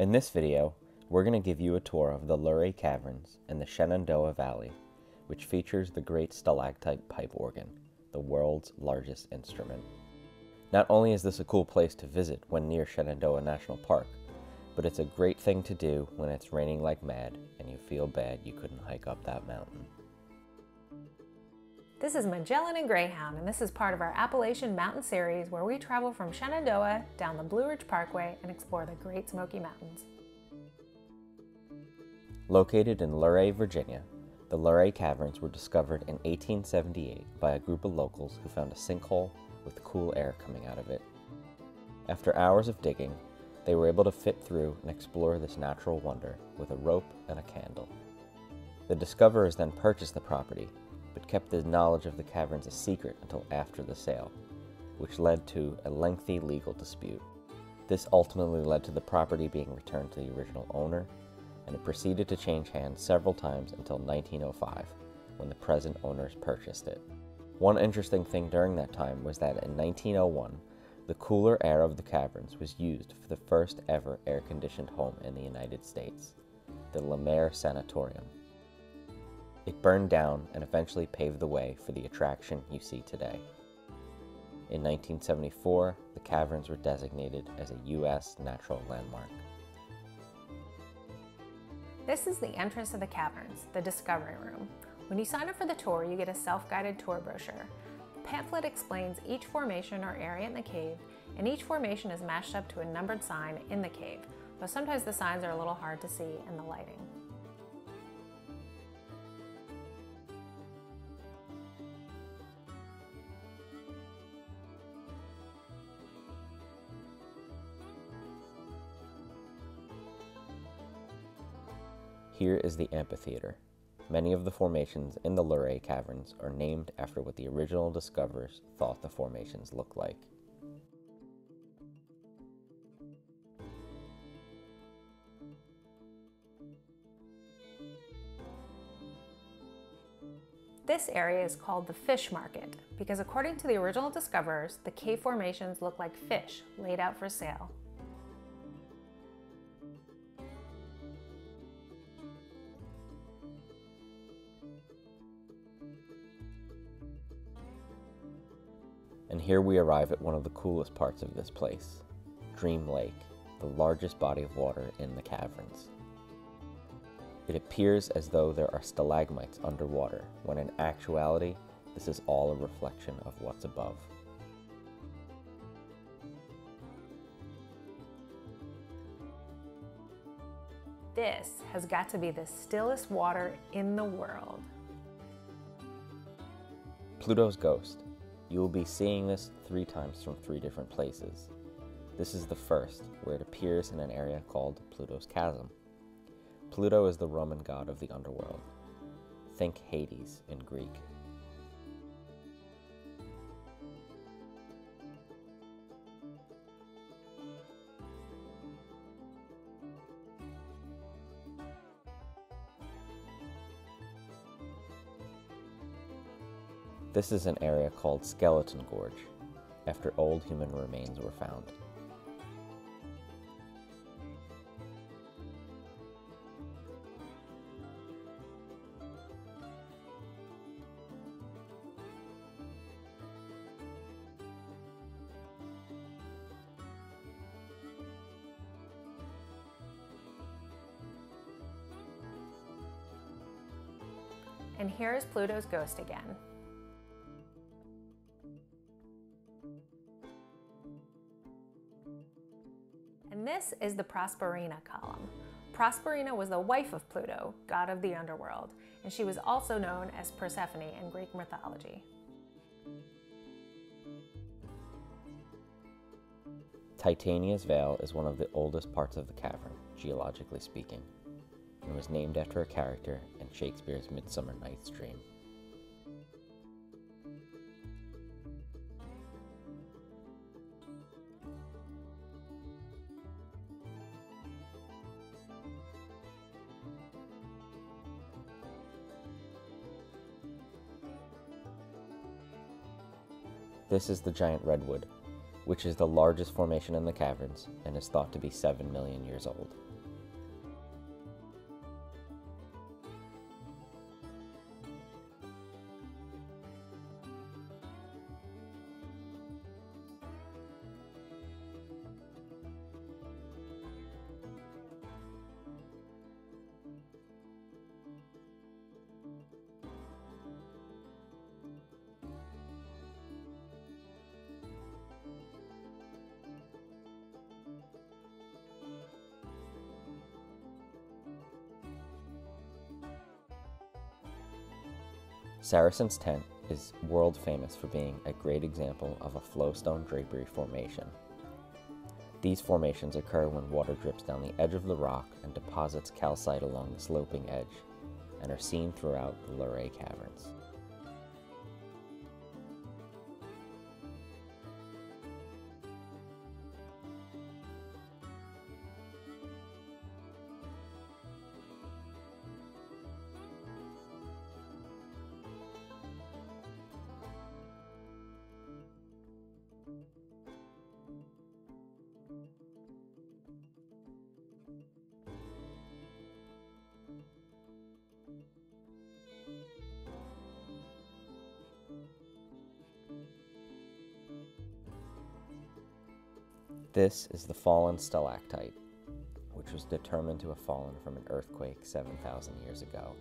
In this video, we're going to give you a tour of the Luray Caverns in the Shenandoah Valley, which features the great stalactite pipe organ, the world's largest instrument. Not only is this a cool place to visit when near Shenandoah National Park, but it's a great thing to do when it's raining like mad and you feel bad you couldn't hike up that mountain. This is Magellan and Greyhound, and this is part of our Appalachian Mountain Series where we travel from Shenandoah down the Blue Ridge Parkway and explore the Great Smoky Mountains. Located in Luray, Virginia, the Luray Caverns were discovered in 1878 by a group of locals who found a sinkhole with cool air coming out of it. After hours of digging, they were able to fit through and explore this natural wonder with a rope and a candle. The discoverers then purchased the property but kept the knowledge of the caverns a secret until after the sale, which led to a lengthy legal dispute. This ultimately led to the property being returned to the original owner, and it proceeded to change hands several times until 1905, when the present owners purchased it. One interesting thing during that time was that in 1901, the cooler air of the caverns was used for the first ever air conditioned home in the United States, the Limair Sanatorium. It burned down and eventually paved the way for the attraction you see today. In 1974, the caverns were designated as a U.S. Natural Landmark. This is the entrance to the caverns, the Discovery Room. When you sign up for the tour, you get a self-guided tour brochure. The pamphlet explains each formation or area in the cave, and each formation is matched up to a numbered sign in the cave, though sometimes the signs are a little hard to see in the lighting. Here is the amphitheater. Many of the formations in the Luray Caverns are named after what the original discoverers thought the formations looked like. This area is called the fish market because according to the original discoverers, the cave formations look like fish laid out for sale. And here we arrive at one of the coolest parts of this place, Dream Lake, the largest body of water in the caverns. It appears as though there are stalagmites underwater, when in actuality, this is all a reflection of what's above. This has got to be the stillest water in the world. Pluto's Ghost you will be seeing this three times from three different places. This is the first, where it appears in an area called Pluto's Chasm. Pluto is the Roman god of the underworld. Think Hades in Greek. This is an area called Skeleton Gorge, after old human remains were found. And here is Pluto's ghost again. Is the Proserpina column. Proserpina was the wife of Pluto, god of the underworld, and she was also known as Persephone in Greek mythology. Titania's Veil is one of the oldest parts of the cavern, geologically speaking, and was named after a character in Shakespeare's Midsummer Night's Dream. This is the giant redwood, which is the largest formation in the caverns and is thought to be 7 million years old. Saracen's Tent is world famous for being a great example of a flowstone drapery formation. These formations occur when water drips down the edge of the rock and deposits calcite along the sloping edge, and are seen throughout the Luray Caverns. This is the fallen stalactite, which was determined to have fallen from an earthquake 7,000 years ago.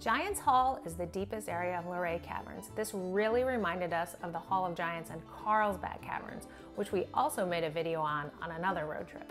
Giants Hall is the deepest area of Luray Caverns. This really reminded us of the Hall of Giants and Carlsbad Caverns, which we also made a video on on another road trip.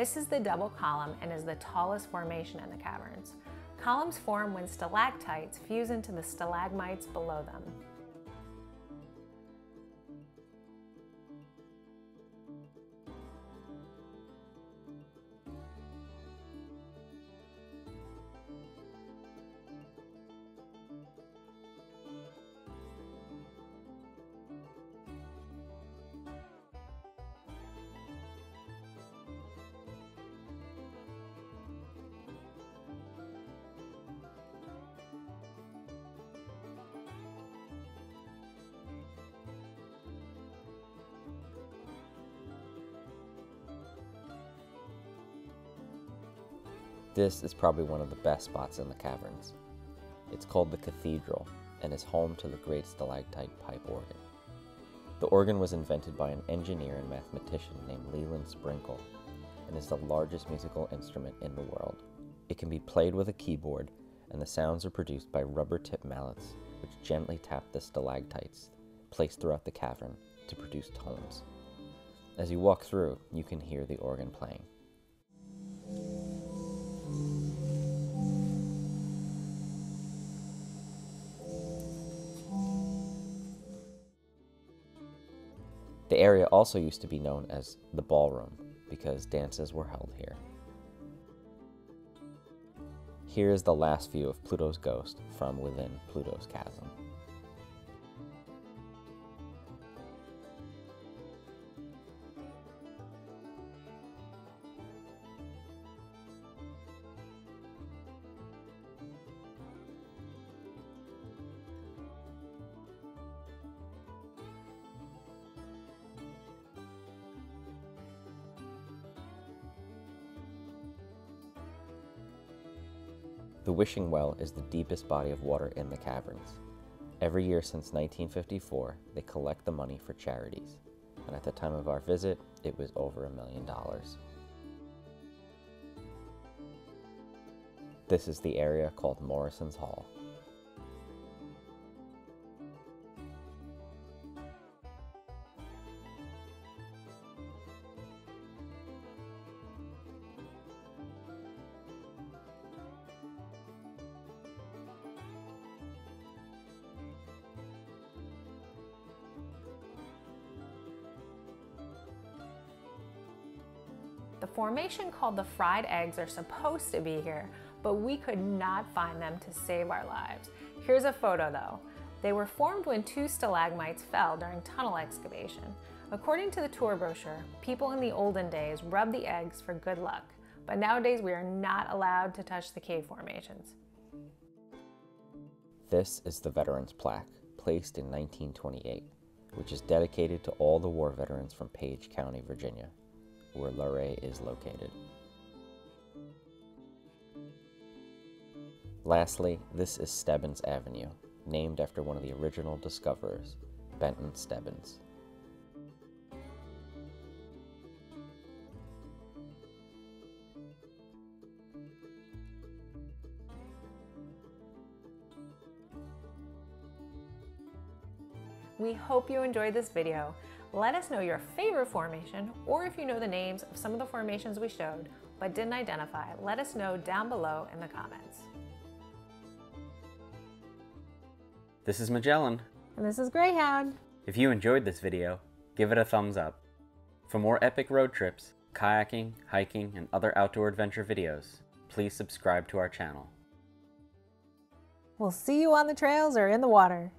This is the double column and is the tallest formation in the caverns. Columns form when stalactites fuse into the stalagmites below them. This is probably one of the best spots in the caverns. It's called the Cathedral and is home to the great stalactite pipe organ. The organ was invented by an engineer and mathematician named Leland Sprinkle and is the largest musical instrument in the world. It can be played with a keyboard and the sounds are produced by rubber tip mallets which gently tap the stalactites placed throughout the cavern to produce tones. As you walk through, you can hear the organ playing. The area also used to be known as the ballroom because dances were held here. Here is the last view of Pluto's ghost from within Pluto's chasm. The Wishing Well is the deepest body of water in the caverns. Every year since 1954, they collect the money for charities, and at the time of our visit, it was over a million dollars. This is the area called Morrison's Hall. The formation called the fried eggs are supposed to be here, but we could not find them to save our lives. Here's a photo though. They were formed when two stalagmites fell during tunnel excavation. According to the tour brochure, people in the olden days rubbed the eggs for good luck, but nowadays we are not allowed to touch the cave formations. This is the Veterans Plaque, placed in 1928, which is dedicated to all the war veterans from Page County, Virginia where Luray is located. Lastly, this is Stebbins Avenue, named after one of the original discoverers, Benton Stebbins. We hope you enjoyed this video. Let us know your favorite formation, or if you know the names of some of the formations we showed but didn't identify, let us know down below in the comments. This is Magellan. And this is Greyhound. If you enjoyed this video, give it a thumbs up. For more epic road trips, kayaking, hiking, and other outdoor adventure videos, please subscribe to our channel. We'll see you on the trails or in the water.